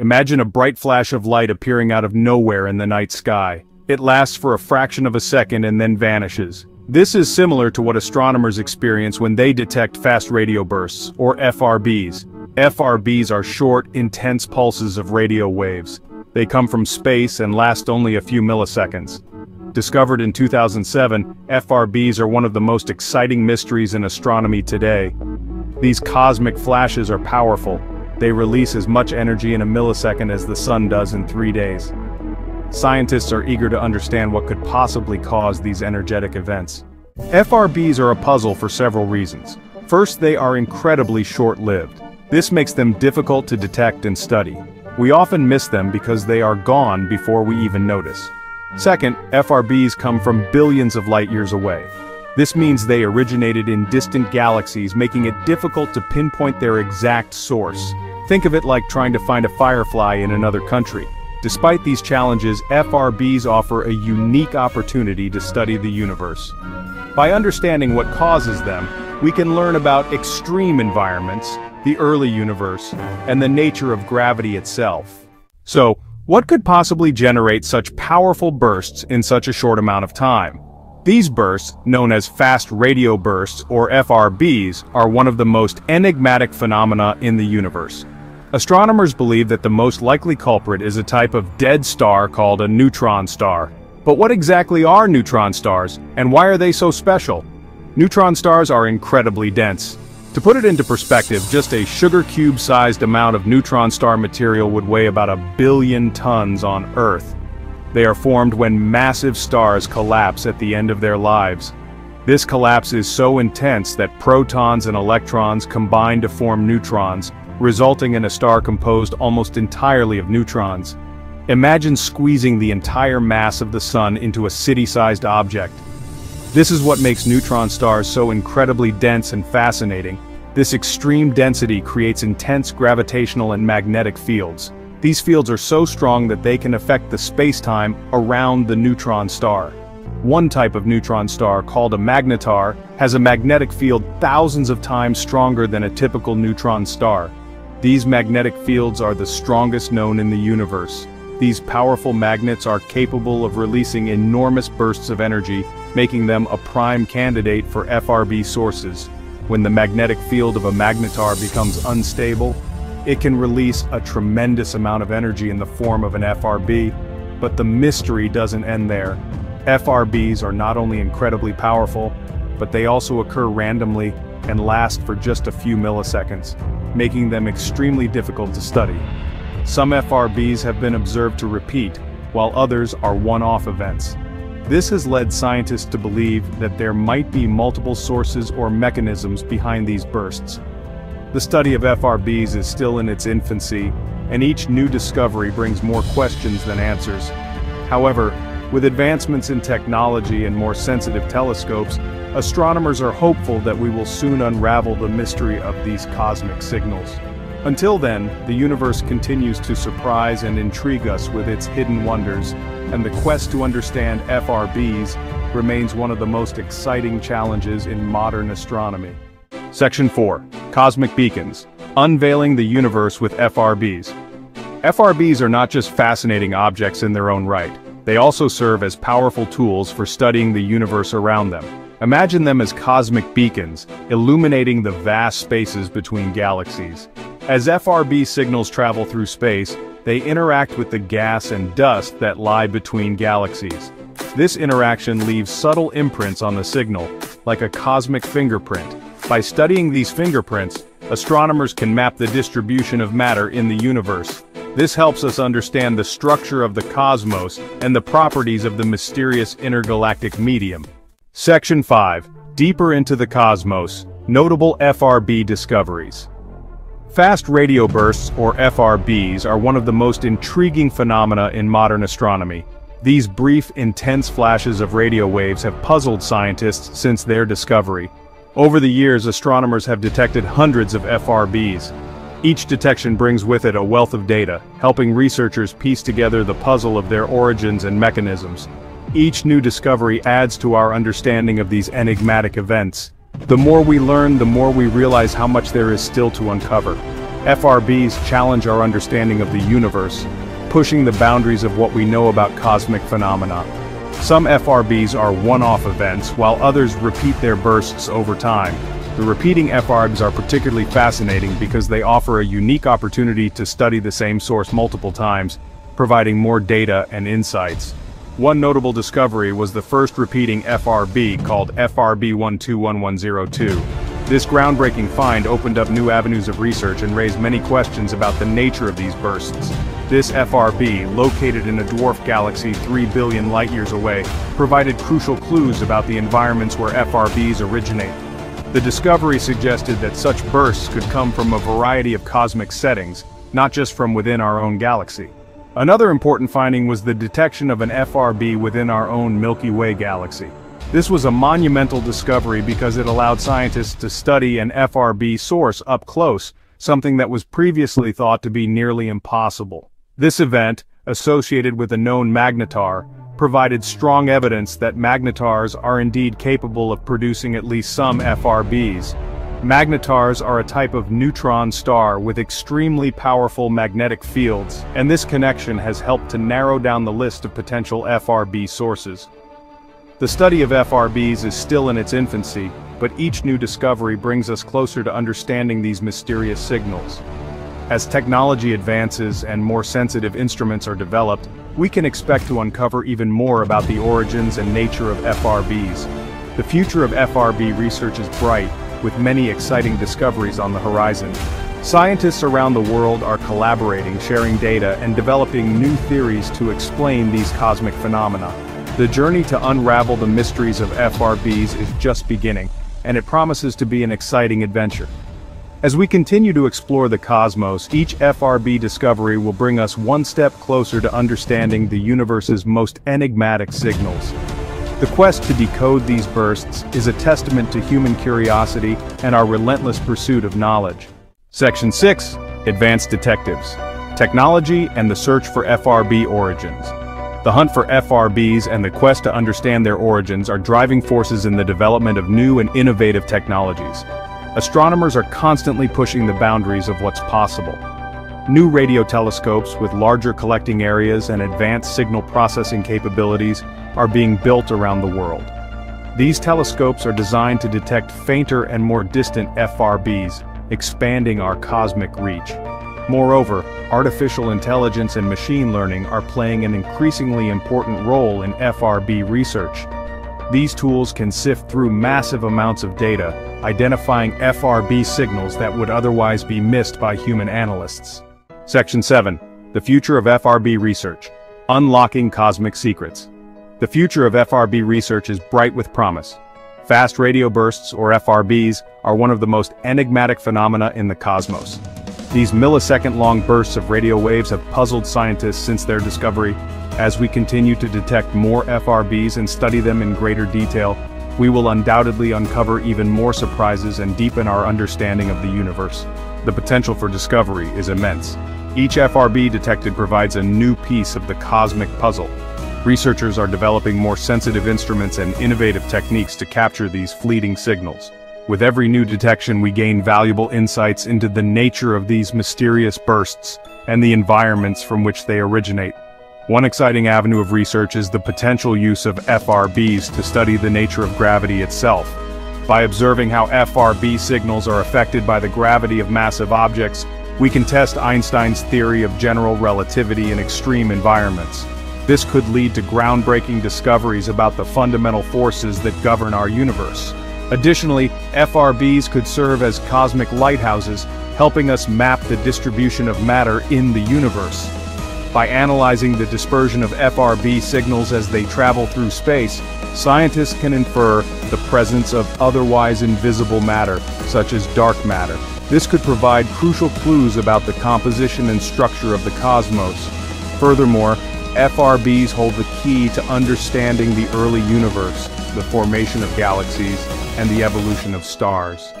Imagine a bright flash of light appearing out of nowhere in the night sky. It lasts for a fraction of a second and then vanishes. This is similar to what astronomers experience when they detect fast radio bursts, or FRBs. FRBs are short, intense pulses of radio waves. They come from space and last only a few milliseconds. Discovered in 2007, FRBs are one of the most exciting mysteries in astronomy today. These cosmic flashes are powerful. They release as much energy in a millisecond as the sun does in three days. Scientists are eager to understand what could possibly cause these energetic events. FRBs are a puzzle for several reasons. First, they are incredibly short-lived. This makes them difficult to detect and study. We often miss them because they are gone before we even notice. Second, FRBs come from billions of light-years away. This means they originated in distant galaxies making it difficult to pinpoint their exact source. Think of it like trying to find a firefly in another country. Despite these challenges, FRBs offer a unique opportunity to study the universe. By understanding what causes them, we can learn about extreme environments, the early universe, and the nature of gravity itself. So, what could possibly generate such powerful bursts in such a short amount of time? These bursts, known as fast radio bursts or FRBs, are one of the most enigmatic phenomena in the universe. Astronomers believe that the most likely culprit is a type of dead star called a neutron star. But what exactly are neutron stars, and why are they so special? Neutron stars are incredibly dense. To put it into perspective, just a sugar cube-sized amount of neutron star material would weigh about a billion tons on Earth. They are formed when massive stars collapse at the end of their lives. This collapse is so intense that protons and electrons combine to form neutrons, resulting in a star composed almost entirely of neutrons. Imagine squeezing the entire mass of the sun into a city-sized object. This is what makes neutron stars so incredibly dense and fascinating. This extreme density creates intense gravitational and magnetic fields. These fields are so strong that they can affect the space-time around the neutron star. One type of neutron star, called a magnetar, has a magnetic field thousands of times stronger than a typical neutron star. These magnetic fields are the strongest known in the universe. These powerful magnets are capable of releasing enormous bursts of energy, making them a prime candidate for FRB sources. When the magnetic field of a magnetar becomes unstable, it can release a tremendous amount of energy in the form of an FRB, but the mystery doesn't end there. FRBs are not only incredibly powerful, but they also occur randomly and last for just a few milliseconds, making them extremely difficult to study. Some FRBs have been observed to repeat, while others are one-off events. This has led scientists to believe that there might be multiple sources or mechanisms behind these bursts. The study of FRBs is still in its infancy, and each new discovery brings more questions than answers. However, with advancements in technology and more sensitive telescopes, astronomers are hopeful that we will soon unravel the mystery of these cosmic signals. Until then, the universe continues to surprise and intrigue us with its hidden wonders, and the quest to understand FRBs remains one of the most exciting challenges in modern astronomy. Section 4. Cosmic Beacons. Unveiling the Universe with FRBs. FRBs are not just fascinating objects in their own right. They also serve as powerful tools for studying the universe around them. Imagine them as cosmic beacons, illuminating the vast spaces between galaxies. As FRB signals travel through space, they interact with the gas and dust that lie between galaxies. This interaction leaves subtle imprints on the signal, like a cosmic fingerprint. By studying these fingerprints, astronomers can map the distribution of matter in the universe. This helps us understand the structure of the cosmos and the properties of the mysterious intergalactic medium. Section 5. Deeper into the cosmos, notable FRB discoveries. Fast radio bursts, or FRBs, are one of the most intriguing phenomena in modern astronomy. These brief, intense flashes of radio waves have puzzled scientists since their discovery. Over the years astronomers have detected hundreds of FRBs. Each detection brings with it a wealth of data, helping researchers piece together the puzzle of their origins and mechanisms. Each new discovery adds to our understanding of these enigmatic events. The more we learn, the more we realize how much there is still to uncover. FRBs challenge our understanding of the universe, pushing the boundaries of what we know about cosmic phenomena. Some FRBs are one-off events, while others repeat their bursts over time. The repeating FRBs are particularly fascinating because they offer a unique opportunity to study the same source multiple times, providing more data and insights. One notable discovery was the first repeating FRB called FRB121102. This groundbreaking find opened up new avenues of research and raised many questions about the nature of these bursts. This FRB, located in a dwarf galaxy 3 billion light-years away, provided crucial clues about the environments where FRBs originate. The discovery suggested that such bursts could come from a variety of cosmic settings, not just from within our own galaxy. Another important finding was the detection of an FRB within our own Milky Way galaxy. This was a monumental discovery because it allowed scientists to study an FRB source up close, something that was previously thought to be nearly impossible. This event, associated with a known magnetar, provided strong evidence that magnetars are indeed capable of producing at least some FRBs. Magnetars are a type of neutron star with extremely powerful magnetic fields, and this connection has helped to narrow down the list of potential FRB sources. The study of FRBs is still in its infancy, but each new discovery brings us closer to understanding these mysterious signals. As technology advances and more sensitive instruments are developed, we can expect to uncover even more about the origins and nature of FRBs. The future of FRB research is bright, with many exciting discoveries on the horizon. Scientists around the world are collaborating, sharing data, and developing new theories to explain these cosmic phenomena. The journey to unravel the mysteries of FRBs is just beginning, and it promises to be an exciting adventure. As we continue to explore the cosmos, each FRB discovery will bring us one step closer to understanding the universe's most enigmatic signals. The quest to decode these bursts is a testament to human curiosity and our relentless pursuit of knowledge. Section 6, Advanced Detectives. Technology and the Search for FRB Origins. The hunt for FRBs and the quest to understand their origins are driving forces in the development of new and innovative technologies. Astronomers are constantly pushing the boundaries of what's possible. New radio telescopes with larger collecting areas and advanced signal processing capabilities are being built around the world. These telescopes are designed to detect fainter and more distant FRBs, expanding our cosmic reach. Moreover, artificial intelligence and machine learning are playing an increasingly important role in FRB research. These tools can sift through massive amounts of data, identifying FRB signals that would otherwise be missed by human analysts. Section 7. The Future of FRB Research. Unlocking Cosmic Secrets. The future of FRB research is bright with promise. Fast radio bursts, or FRBs, are one of the most enigmatic phenomena in the cosmos. These millisecond-long bursts of radio waves have puzzled scientists since their discovery. As we continue to detect more FRBs and study them in greater detail, we will undoubtedly uncover even more surprises and deepen our understanding of the universe. The potential for discovery is immense. Each FRB detected provides a new piece of the cosmic puzzle. Researchers are developing more sensitive instruments and innovative techniques to capture these fleeting signals. With every new detection we gain valuable insights into the nature of these mysterious bursts and the environments from which they originate. One exciting avenue of research is the potential use of FRBs to study the nature of gravity itself. By observing how FRB signals are affected by the gravity of massive objects, we can test Einstein's theory of general relativity in extreme environments. This could lead to groundbreaking discoveries about the fundamental forces that govern our universe. Additionally, FRBs could serve as cosmic lighthouses, helping us map the distribution of matter in the universe. By analyzing the dispersion of FRB signals as they travel through space, scientists can infer the presence of otherwise invisible matter, such as dark matter. This could provide crucial clues about the composition and structure of the cosmos. Furthermore, FRBs hold the key to understanding the early universe, the formation of galaxies, and the evolution of stars.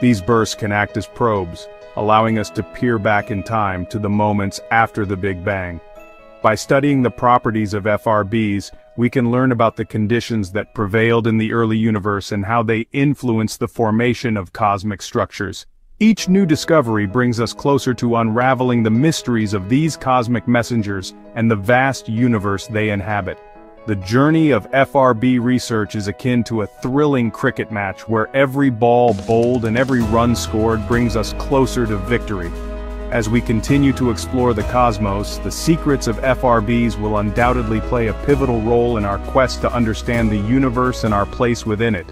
These bursts can act as probes, allowing us to peer back in time to the moments after the Big Bang. By studying the properties of FRBs, we can learn about the conditions that prevailed in the early universe and how they influence the formation of cosmic structures. Each new discovery brings us closer to unraveling the mysteries of these cosmic messengers and the vast universe they inhabit. The journey of FRB research is akin to a thrilling cricket match where every ball bowled and every run scored brings us closer to victory. As we continue to explore the cosmos, the secrets of FRBs will undoubtedly play a pivotal role in our quest to understand the universe and our place within it.